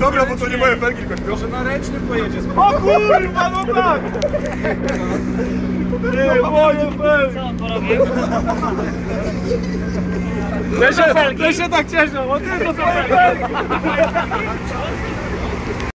Dobra, bo to nie moje felgi, tylko Może na ręcznym pojedzie. O kurwa, no tak! Nie, moje fel! Co on porobił? Też się, tak cieszą, bo ty to są fel!